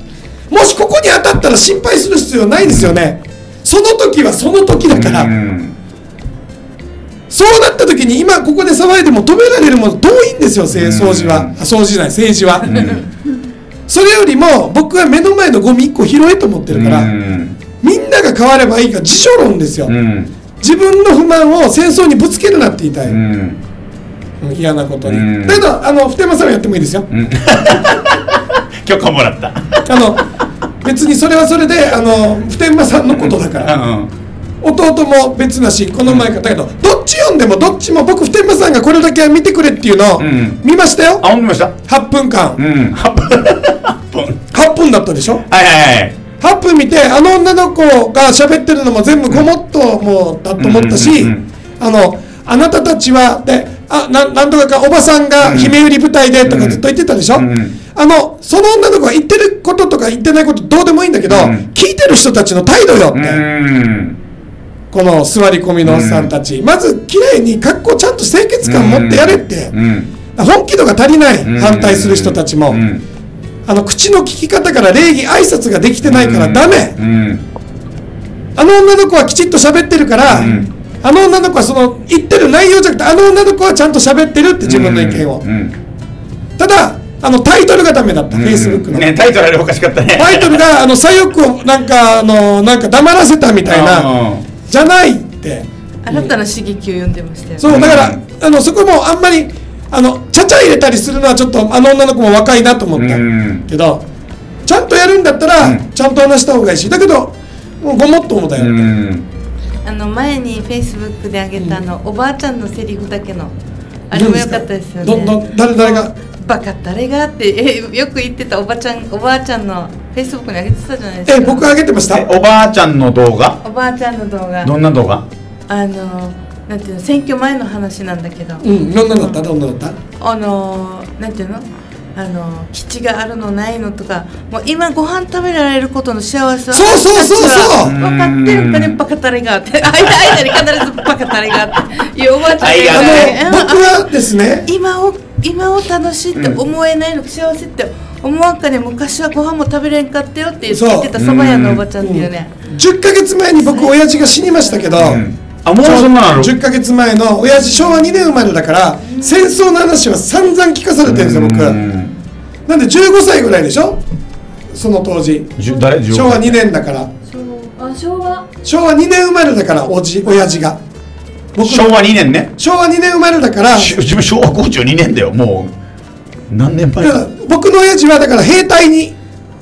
もしここに当たったら心配する必要ないですよね。その時はその時だから、うんそうなった時に今ここで騒いでも止められるもの遠いんですよ政掃除は、掃除じゃない政治は、それよりも僕は目の前のゴミ1個拾えと思ってるから、うん。みんなが変わればいいから自助論ですよ、うん。自分の不満を戦争にぶつけるなって言いたい、嫌なことに、うん。だけどあの普天間さんはやってもいいですよ、許可もらった。あの別にそれはそれであの普天間さんのことだから、うん弟も別だしこの前からだけどどっち読んでもどっちも僕普天間さんがこれだけは見てくれっていうのをん。見ましたよ、あ、思いました？8分間、うん。8分。8分8分だったでしょ？はいはいはい。8分見てあの女の子が喋ってるのも全部ごもっともだと思ったし、うんうんうんあのあなたたちはであななんとかかおばさんが姫売り舞台でとかずっと言ってたでしょ、うんうん。あのその女の子が言ってることとか言ってないことどうでもいいんだけど、ん。聞いてる人たちの態度よって、うんこの座り込みのおっさんたち、まず綺麗に格好ちゃんと清潔感持ってやれって、うん。本気度が足りない、うん反対する人たちも、うん。あの口の利き方から礼儀挨拶ができてないからダメ、うん。あの女の子はきちっと喋ってるから、うんあの女の子はその言ってる内容じゃなくてあの女の子はちゃんと喋ってるって自分の意見を、うん。ただあのタイトルがダメだった、フェイスブックの、ねタイトルあれおかしかったね。タイトルがあの左翼をなんかあのなんか黙らせたみたいな。うんじゃないって。新たな刺激を読んでましたよそうだからあのそこもあんまりあのちゃちゃ入れたりするのはちょっとあの女の子も若いなと思った、うん。けどちゃんとやるんだったら、うん。ちゃんと話した方がいいしだけどもうごもっともだよ、うん。あの前にフェイスブックで上げたあの、おばあちゃんのセリフだけのあれも良かったですよね。どど誰誰が？バカ誰が？ってえよく言ってたおばちゃんおばあちゃんのフェイスブックに上げてたじゃないですか。え僕あげてました？えおばあちゃんの動画？おばあちゃんの動画。どんな動画？あのなんていうの？選挙前の話なんだけど、うんどんなだった？どんなだった？あのなんていうの？あの基地があるのないのとかもう今ご飯食べられることの幸せはそうそうそうそう。分かってるかねバカタレがって 間間に必ずバカタレがっていうおばあちゃんがはいあねの僕はですね今を今を楽しいって思えないの、幸せって思わんかね昔はご飯も食べれんかったよって言そう。ってたそば屋のおばちゃんっていうね、10ヶ月前に僕親父が死にましたけど、うん。あもうそんなのある？10ヶ月前の親父昭和2年生まれだから戦争の話は散々聞かされてるんですよ僕。うん。なんで15歳ぐらいでしょ？その当時。昭和2年だから。昭和。昭和2年生まれだからおじ親父が。僕昭和2年ね。昭和2年生まれだから。し自分昭和52年だよもう。何年前？だ僕の親父はだから兵隊に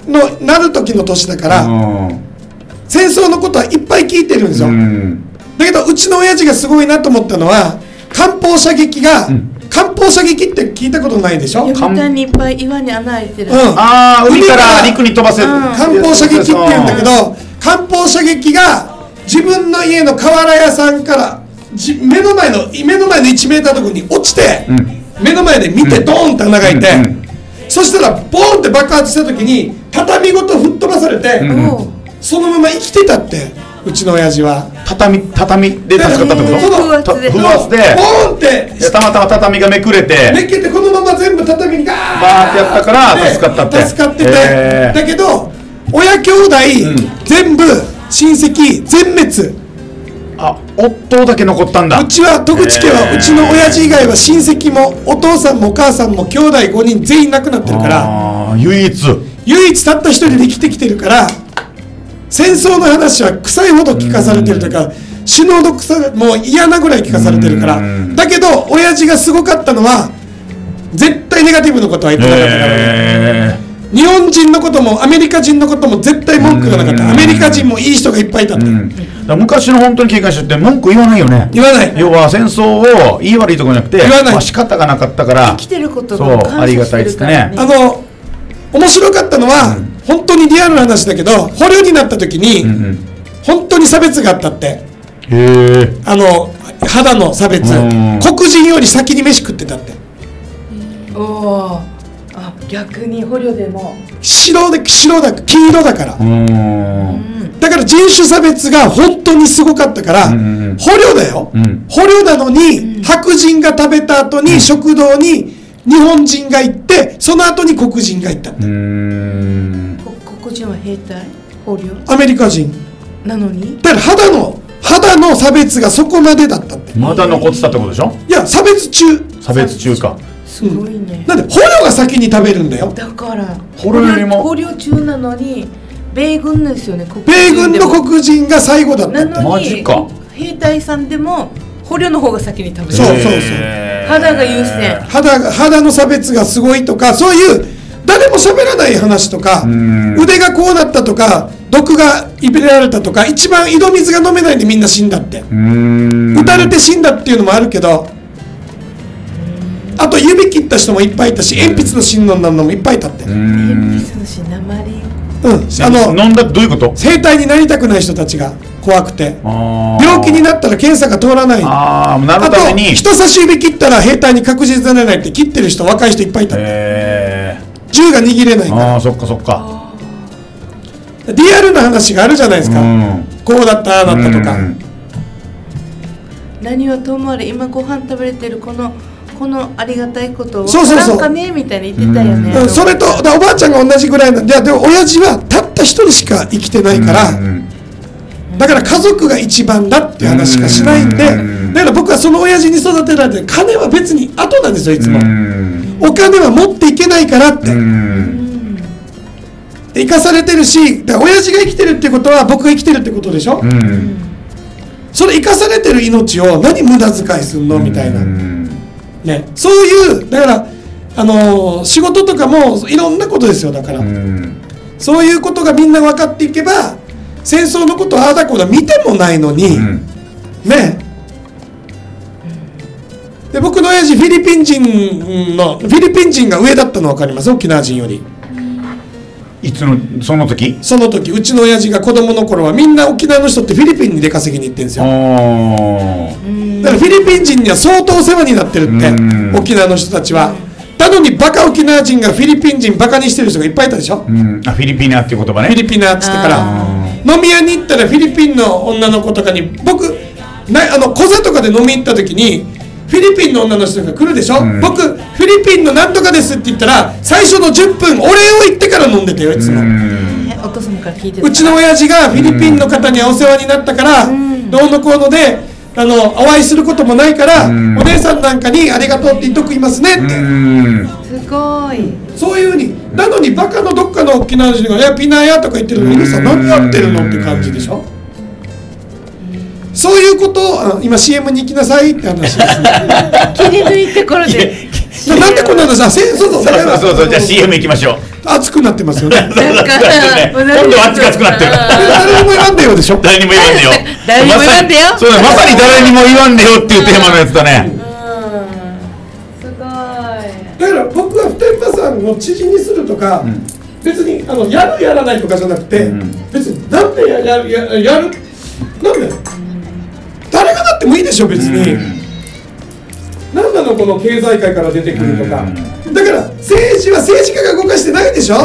のなる時の年だから、うん。戦争のことはいっぱい聞いてるんですよ、うん。だけどうちの親父がすごいなと思ったのは艦砲射撃が、艦砲射撃って聞いたことないでしょ、うん、読谷にいっぱい岩に穴開いてる、ああ海から陸に飛ばせ。るうん。艦砲射撃って言うんだけど艦砲射撃が自分の家の瓦屋さんからじ目の前の目の前の1メーターのところに落ちて、目の前で見てドーンって穴が開いて、うんうん。そしたらボーンって爆発した時に畳ごと吹っ飛ばされて、そのまま生きてたってうちの親父は。畳畳で助かったってこと？その風圧で。た風圧で。ボーンってたまたま畳がめくれて。めっけてこのまま全部畳にガーバーってやったからで助かったって。助かってて、だけど親兄弟、全部親戚全滅あ夫だけ残ったんだ。うちは戸口家はうちの親父以外は親戚もお父さんもお母さんも兄弟5人全員亡くなってるから唯一。唯一たった一人で生きてきてるから戦争の話は臭いほど聞かされてるというか死のうど臭いもう嫌なぐらい聞かされてるから。うん。だけど親父がすごかったのは絶対ネガティブなことは言ってなかったから。ねへ日本人のこともアメリカ人のことも絶対文句がなかった。アメリカ人もいい人がいっぱいいたって。昔の本当に警戒者って文句言わないよね。言わない。要は戦争を言い悪いところじゃなくて言わない。まあ仕方がなかったから生きてることそうが感ありが謝してたいっつってね。あの面白かったのは、本当にリアルな話だけど捕虜になった時に、うんうん。本当に差別があったって。へえ。あの肌の差別。うん。黒人より先に飯食ってたって。おおあ逆に捕虜でも。白で白だ黄色だから。だから人種差別が本当にすごかったから、うんうんうん。捕虜だよ、うん。捕虜なのに、白人が食べた後に食堂に日本人が行ってその後に黒人が行った。ってうーん。こ黒人は兵隊捕虜？アメリカ人。なのに？だから肌の肌の差別がそこまでだったって。まだ残ってたってことでしょ？いや差別中。差別中かすごいね、なんで捕虜が先に食べるんだよ。だから捕虜よりも。捕虜中なのに米軍ですよね黒米軍の黒人が最後だったって。なのにマジか。兵隊さんでも捕虜の方が先に食べる。そうそうそう。肌が優先。肌が肌の差別がすごいとかそういう誰も喋らない話とかん。腕がこうなったとか毒がいびれられたとか一番井戸水が飲めないんでみんな死んだって。撃たれて死んだっていうのもあるけどあと指切った人もいっぱいいたし鉛筆の芯飲んだのもいっぱいいたって鉛ん。筆のし鉛うんあの飲んだ。どういうこと？兵隊になりたくない人たちが怖くて。病気になったら検査が通らない。ああなるために。人差し指切ったら兵隊に確実になれないって切ってる人若い人いっぱいいた。ってへ銃が握れないから。ーああそっかそっか。リアルな話があるじゃないですか、うん。こうだったああだったとか、うん。何はともあれ今ご飯食べれてるこのこのありがたいことをそうそうそう。なんかねみたいに言ってたよね、うん。それとだおばあちゃんが同じぐらいなんでいやでも親父はたった一人しか生きてないから、うん。だから家族が一番だっていう話しかしないんで、うん。だから僕はその親父に育てられて金は別に後なんですよいつも、うん。お金は持っていけないからって、うん。生かされてるしだから親父が生きてるってことは僕が生きてるってことでしょ、うん。それ生かされてる命を何無駄遣いすんの？みたいな、うんね、そういうだから、あのー仕事とかもいろんなことですよだから、うん。そういうことがみんな分かっていけば戦争のことをああだこうだ見てもないのに、うん。ね。で僕の親父フィリピン人のフィリピン人が上だったの分かります？沖縄人よりいつのその時？その時うちの親父が子供の頃はみんな沖縄の人ってフィリピンに出稼ぎに行ってるんですあよーだからフィリピン人には相当お世話になってるってうん。沖縄の人たちは。なのにバカ沖縄人がフィリピン人バカにしてる人がいっぱいいたでしょ？うん。あフィリピナっていう言葉ね。フィリピナっつってから。飲み屋に行ったらフィリピンの女の子とかに僕なあの小座とかで飲み行った時にフィリピンの女の人が来るでしょ、ん。僕リピンのなんとかですって言ったら最初の10分お礼を言ってから飲んでたよいつも、お父様から聞いてた？うちの親父がフィリピンの方にはお世話になったから、ん。どうのこうのであのお会いすることもないから、うん。お姉さんなんかに「ありがとう」って言っとくいますねって、うん。すごい。そういうふうになのにバカのどっかの沖縄の人が「いやピナーや」とか言ってるのに「さん何やってるの?」って感じでしょ？そういうことをあ今 CM に行きなさいって話ですね。切り抜いてこれで。ななんでこんなのさ せそうそうそうそうじゃあ CM 行きましょう。熱くなってますよね。今度は熱く熱くなってる誰にも言わんでよ。でしょ誰にも言わんでよ。誰にも言わんでよ。そうだまさに誰にも言わんでよっていうテーマのやつだね。すごいだから僕は普天間さんを知事にするとか、別にあのやるやらないとかじゃなくて、ん。別になんでややるややる？なんで？もいいでしょ別に、なんなのこの経済界から出てくるとか、だから政治は政治家が動かしてないでしょ、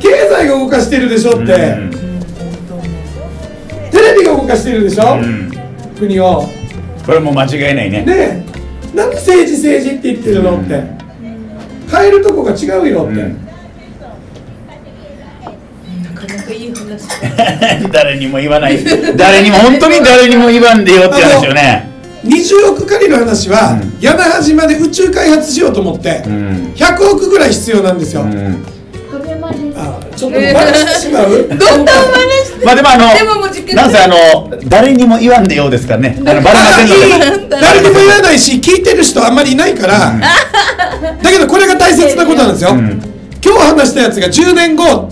経済が動かしてるでしょって、うん。テレビが動かしてるでしょ、うん。国を。これもう間違いないね。ねえ。なんで政治政治って言ってるのって。変えるとこが違うよって、うんなかなかいい話 誰にも言わない。誰にも本当に誰にも言わんでよって話よね。20億借りる話は、うん。屋那覇島で宇宙開発しようと思って、うん。100億ぐらい必要なんですよ、うん。あちょっとバラしてしまう、どんどん真似して。まあでもあのでももなんせあの誰にも言わんでよですからね。あのバレませんのであいい。誰にも言わないし聞いてる人あんまりいないから、だけどこれが大切なことなんですよ、ん。今日話したやつが10年後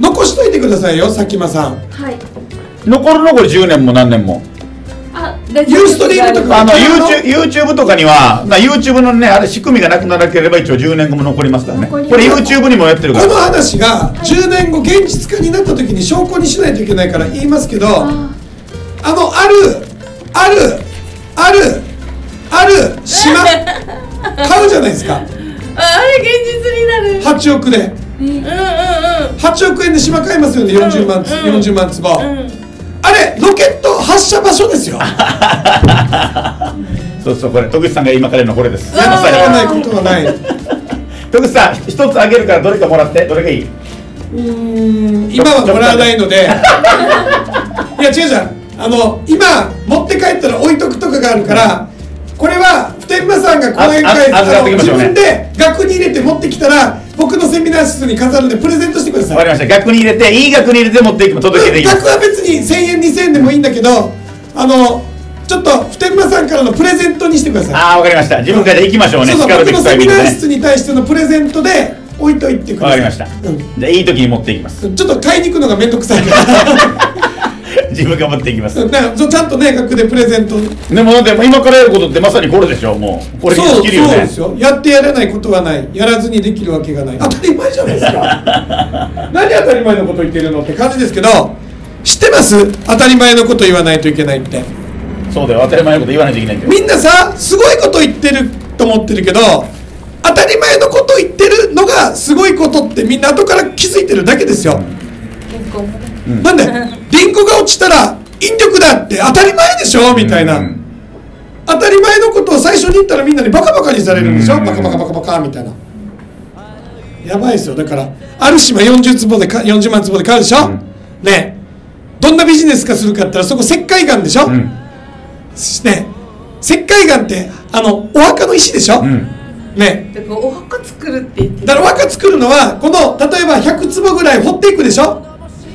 残しといてくださいよ佐喜間さん。はい。残るのこれ10年も何年も。あ、ユーストリームとかあの YouTube, YouTube とかにはな YouTube のねあれ仕組みがなくならなければ一応10年後も残りますからね。これ YouTube にもやってるかこのら話が10年後現実化になった時に証拠にしないといけないから言いますけどああのあるあるあるある島 買うじゃないですか。ああれ現実になる。8億で8億円で島買いますよね40万つ、うん。40万坪、うん。あれロケット発射場所ですよ。そうそうこれ戸口さんが今からのこれです。やらないことはない。戸口さん一つあげるからどれかもらってどれがいい？うーん今はもらわないので。いや違うじゃん。あの今持って帰ったら置いとくとかがあるからこれは普天間さんが講演会ああ預かってきま自分で額に入れて持ってきたら僕のセミナー室に飾るんでプレゼントしてください。わかりました。額に入れていい額に入れて持っていき届けていきます。額は別に1000円2000円でもいいんだけどあのちょっと普天間さんからのプレゼントにしてください。ああわかりました。自分から行きましょうね。そうそう僕のセミナー室に対してのプレゼントで置いといてください。わかりました。うん。じゃあいい時に持っていきます。ちょっと買いに行くのがめんどくさいから 自分が持っていきます。だからちゃんとね額でプレゼント。でもでも今からやることってまさにこれでしょもう。これにそう尽きるよね。そうですよ。やってやれないことはない。やらずにできるわけがない。当たり前じゃないですか。何当たり前のこと言ってるのって感じですけど知ってます？当たり前のこと言わないといけないって。そうだよ。当たり前のこと言わないといけないんだよ。みんなさすごいこと言ってると思ってるけど当たり前のこと言ってるのがすごいことってみんな後から気づいてるだけですよ、なんでリンゴが落ちたら引力だって当たり前でしょみたいな、うん。当たり前のことを最初に言ったらみんなにバカバカにされるんでしょ、うん。バカバカバカバカみたいな。やばいですよ。だからある島40坪でか40万坪で買うでしょ、ん。ねどんなビジネス化するかって言ったらそこ石灰岩でしょ、うん。ね石灰岩ってあのお墓の石でしょ、うん。ねだからお墓作るって言ってだからお墓作るのはこの例えば100坪ぐらい掘っていくでしょ？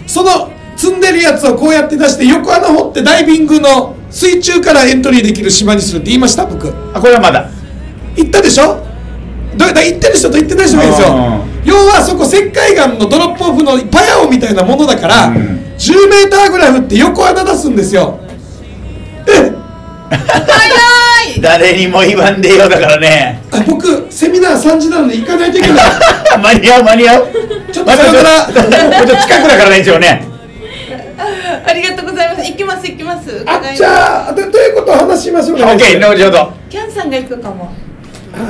その積んでるやつをこうやって出して横穴掘ってダイビングの水中からエントリーできる島にするって言いました僕。あこれはまだ。行ったでしょ？だだ行ってる人と行ってない人がいるんですよ。うん。要はそこ石灰岩のドロップオフのパヤオみたいなものだから、うん。10メーターぐらい振って横穴出すんですよ。え？早 い。誰にも言わんでよだからね。あ僕セミナー3時なので行かないといけない。間に合う間に合う。ちょっとさよなら。ちょっと近くだからね一応ね。ありがとうございます。行きます行きます。あ伺います。じゃあどどういうことを話しましょうか。OK 後ほど。キャンさんが行くかも。あと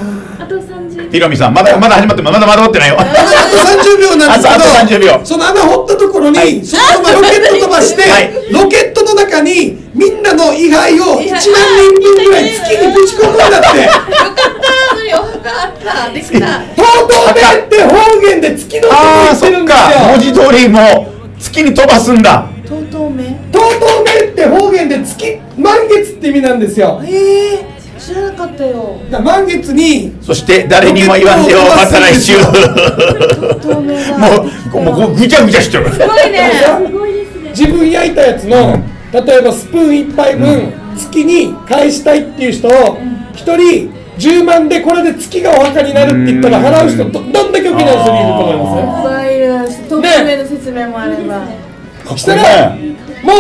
30ひろみさんまだまだ始まってまだまだ終わってないよ。あと30秒なんですけどあとあと30秒。その穴掘ったところに、はい。そのままロケット飛ばして、はい。ロケットの中にみんなの位牌を1万人分ぐらい月にぶち込むんだって。よかったのにお墓あった。できた。とうとうねって方言で月のことああそっ言ってるんですか。文よ字通りもう月に飛ばすんだ。とうとうめとうとうねって方言で月満月って意味なんですよ。ええ知らなかったよ。だ満月にそして誰にも言わんでよまた来週。透明だもうもうぐちゃぐちゃしてるすごいね。すごいですね。自分焼いたやつの、例えばスプーン1杯分、月に返したいっていう人を1人10万でこれで月がお墓になるって言ったら払う人どどんだけ沖縄にするいると思います？いっぱいいる透明の説明もあれば。したらも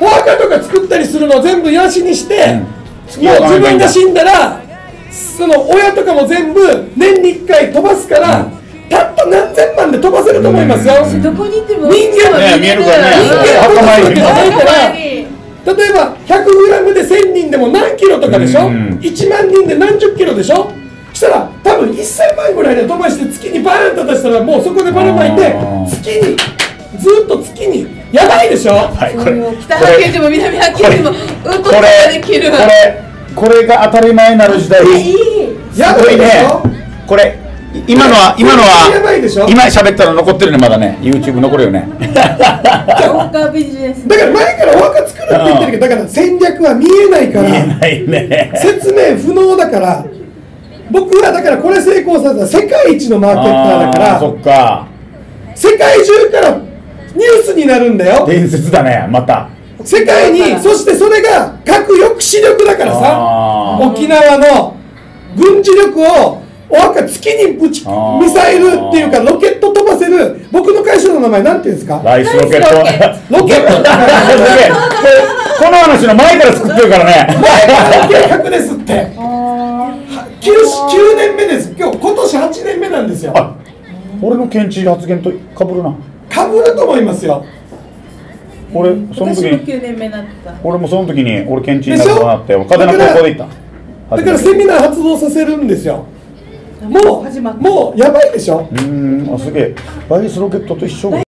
うお墓とか作ったりするのを全部養しにして、もう自分が死んだらその親とかも全部年に1回飛ばすから、たった何千万で飛ばせると思いますよ、どこに行っても人間ね見えるからね。人間飛ばすわけじゃないからに例えば 100g で1000人でも何キロとかでしょ、うん。1万人で何十キロでしょ？したら多分1000万ぐらいで飛ばして月にバーンと出したらもうそこでばらまいて月にずっと月にやばいでしょ？はいこれ。北八景でも南八景でもうんここがれできる。これこれが当たり前になる時代。いいやばいでしょ？これ今のは今のやばいでしょ？は今喋ったら残ってるねまだね。YouTube 残るよね。強化ビジネス。だから前からお墓作るって言ってるけどだから戦略は見えないから。見えないね。説明不能だから。僕はだからこれ成功させた。世界一のマーケッターだかあーそらっか。世界中からニュースになるんだよ。伝説だねまた。世界にそしてそれが核抑止力だからさ。沖縄の軍事力をお墓月にぶちミサイルっていうかロケット飛ばせる僕の会社の名前なんていうんですか？ライスロケット。ロケット。この話の前から作ってるからね。計画ですって。9, 9年目です。今日今年8年目なんですよ。あ俺の検知発言とかぶるなかぶると思いますよ。俺その時私もに9年目になった。俺もその時に俺検知になって風の高校で行った。だからセミナー発動させるんですよ。もう始まった。もうやばいでしょ？うーんあすげえ。ライスロケットと一緒